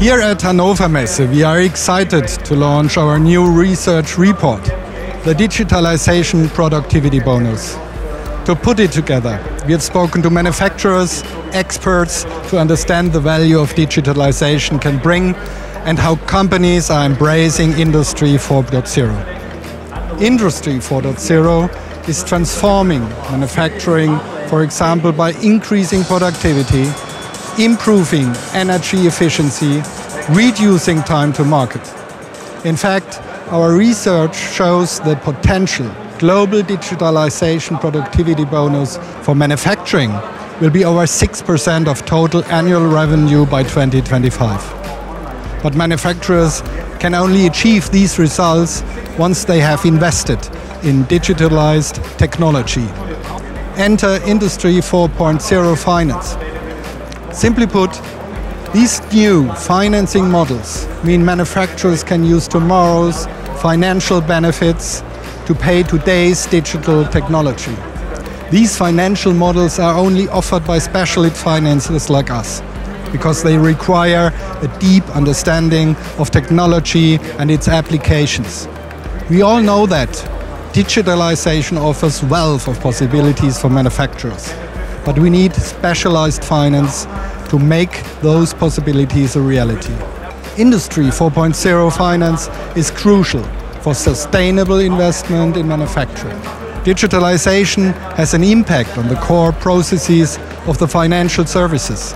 Here at Hannover Messe, we are excited to launch our new research report, the Digitalization Productivity Bonus. To put it together, we have spoken to manufacturers, experts to understand the value of digitalization can bring and how companies are embracing Industry 4.0. Industry 4.0 is transforming manufacturing, for example, by increasing productivity, improving energy efficiency, reducing time to market. In fact, our research shows the potential global digitalization productivity bonus for manufacturing will be over 6% of total annual revenue by 2025. But manufacturers can only achieve these results once they have invested in digitalized technology. Enter Industry 4.0 finance. Simply put, these new financing models mean manufacturers can use tomorrow's financial benefits to pay today's digital technology. These financial models are only offered by specialist financiers like us because they require a deep understanding of technology and its applications. We all know that digitalization offers wealth of possibilities for manufacturers, but we need specialized finance to make those possibilities a reality. Industry 4.0 finance is crucial for sustainable investment in manufacturing. Digitalization has an impact on the core processes of the financial services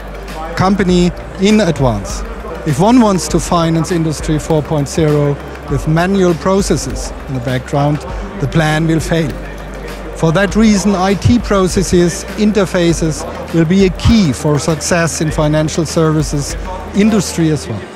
company in advance. If one wants to finance Industry 4.0 with manual processes in the background, the plan will fail. For that reason, IT processes, interfaces will be a key for success in financial services industry as well.